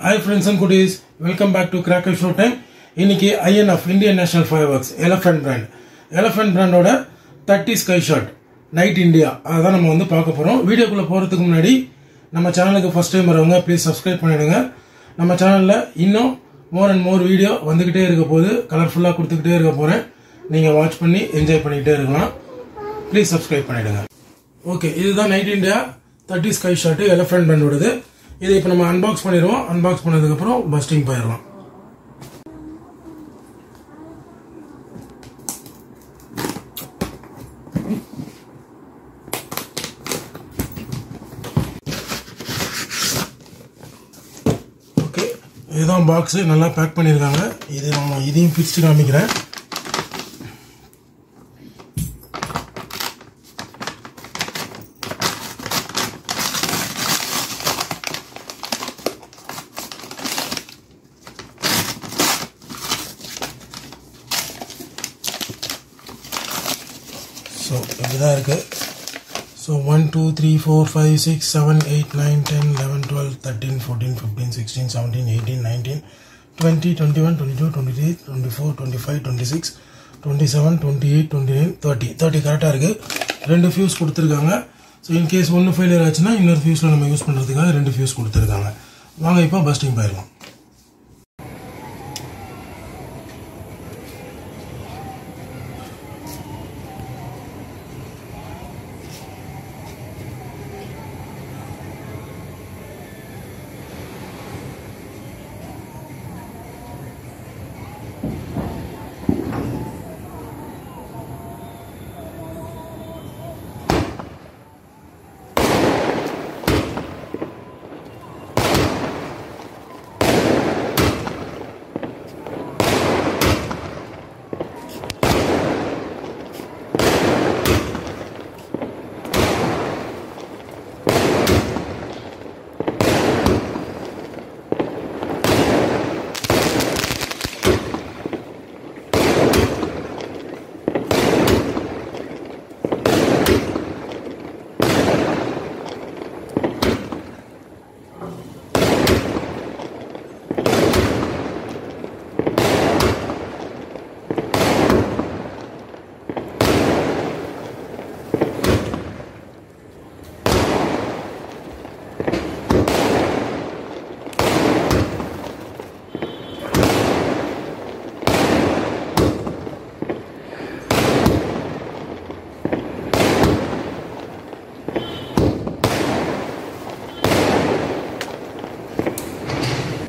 Hi friends and குட்டீஸ் welcome back to cracker show time இன்னைக்கு INF Indian national fireworks elephant brand elephant பிராண்டோட thirty sky shot night India அதான் நம்ம வந்து பார்க்க போகிறோம் வீடியோக்குள்ளே போகிறதுக்கு முன்னாடி நம்ம சேனலுக்கு ஃபஸ்ட் டைம் வரவங்க ப்ளீஸ் சப்ஸ்கிரைப் பண்ணிடுங்க. நம்ம சேனலில் இன்னும் மோர் அண்ட் மோர் வீடியோ வந்துக்கிட்டே இருக்க போது கலர்ஃபுல்லாக கொடுத்துக்கிட்டே இருக்க போகிறேன் நீங்கள் வாட்ச் பண்ணி என்ஜாய் பண்ணிக்கிட்டே இருக்கலாம். ப்ளீஸ் சப்ஸ்கிரைப் பண்ணிவிடுங்க ஓகே இதுதான் night India thirty sky shot elephant பிராண்டோடது இதை இப்போ நம்ம அன்பாக்ஸ் பண்ணிடுவோம். அன்பாக்ஸ் பண்ணதுக்கப்புறம் பஸ்டிங் போயிடலாம். ஓகே இதுதான் பாக்ஸு நல்லா பேக் பண்ணியிருக்காங்க. இது நம்ம இதையும் பிரித்து காமிக்கிறேன். ஸோ இப்படிதான் இருக்கு. So one two three four five six seven eight nine ten eleven twelve thirteen fourteen fifteen sixteen seventeen eighteen nineteen twenty twenty one twenty two twenty three twenty four twenty five twenty six twenty seven twenty eight twenty nine thirty thirty கரெக்டாக இருக்குது ரெண்டு fuse கொடுத்துருக்காங்க. So in case ஒன்று failure ஆச்சுன்னா இன்னொரு ஃபியூஸில் நம்ம use பண்ணுறதுக்காக ரெண்டு ஃபியூஸ் கொடுத்துருக்காங்க. வாங்க இப்போ பஸ்டிங் போயிடலாம்.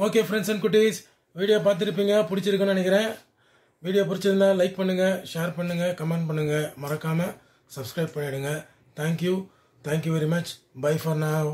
ஓகே ஃப்ரெண்ட்ஸ் அண்ட் குட்டீஸ் வீடியோ பார்த்துருப்பீங்க பிடிச்சிருக்குன்னு நினைக்கிறேன். வீடியோ பிடிச்சிருந்தா லைக் பண்ணுங்கள் ஷேர் பண்ணுங்கள் கமெண்ட் பண்ணுங்கள் மறக்காமல் சப்ஸ்கிரைப் பண்ணிவிடுங்க thank you thank you very much bye for now